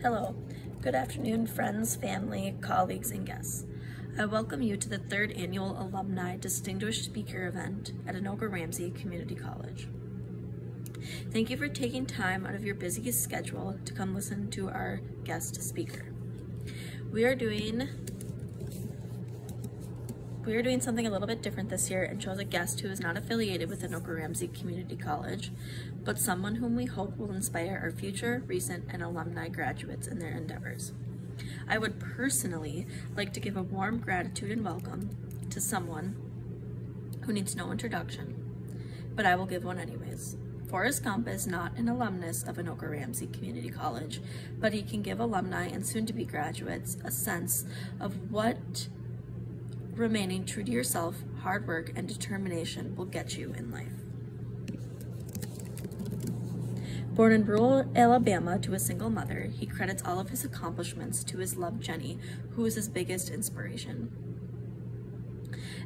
Hello, good afternoon friends, family, colleagues, and guests. I welcome you to the third annual Alumni Distinguished Speaker event at Anoka Ramsey Community College. Thank you for taking time out of your busy schedule to come listen to our guest speaker. We are doing we are doing something a little bit different this year and chose a guest who is not affiliated with Anoka Ramsey Community College, but someone whom we hope will inspire our future, recent, and alumni graduates in their endeavors. I would personally like to give a warm gratitude and welcome to someone who needs no introduction, but I will give one anyways. Forrest Gump is not an alumnus of Anoka Ramsey Community College, but he can give alumni and soon-to-be graduates a sense of what remaining true to yourself, hard work, and determination will get you in life. Born in rural Alabama to a single mother, he credits all of his accomplishments to his love Jenny, who is his biggest inspiration.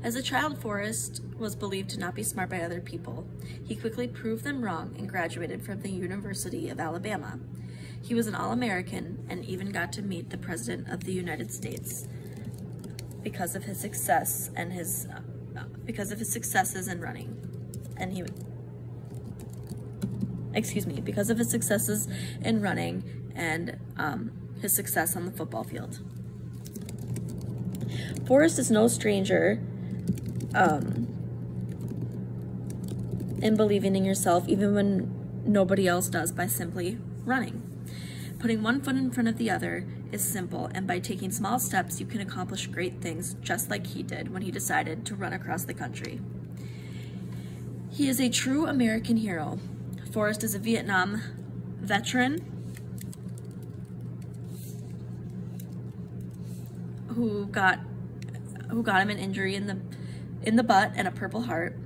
As a child, Forrest was believed to not be smart by other people. He quickly proved them wrong and graduated from the University of Alabama. He was an All-American and even got to meet the President of the United States, because of his success and his uh, because of his successes in running. And he excuse me because of his successes in running and um, his success on the football field. Forrest is no stranger um, in believing in yourself even when nobody else does by simply running. Putting one foot in front of the other is simple, and by taking small steps, you can accomplish great things just like he did when he decided to run across the country. He is a true American hero. Forrest is a Vietnam veteran who got who got him an injury in the in the butt and a Purple Heart.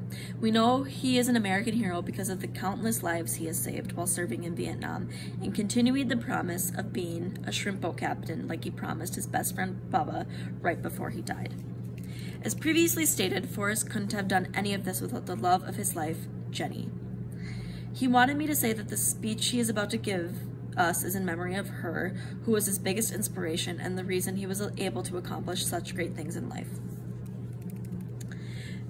We know he is an American hero because of the countless lives he has saved while serving in Vietnam and continuing the promise of being a shrimp boat captain like he promised his best friend Bubba right before he died. As previously stated, Forrest couldn't have done any of this without the love of his life, Jenny. He wanted me to say that the speech he is about to give us is in memory of her, who was his biggest inspiration and the reason he was able to accomplish such great things in life.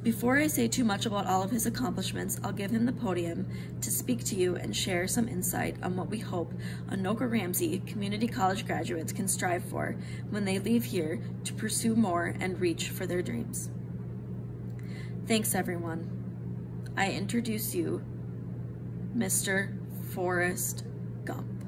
Before I say too much about all of his accomplishments, I'll give him the podium to speak to you and share some insight on what we hope Anoka Ramsey Community College graduates can strive for when they leave here to pursue more and reach for their dreams. Thanks everyone. I introduce you, Mr. Forrest Gump.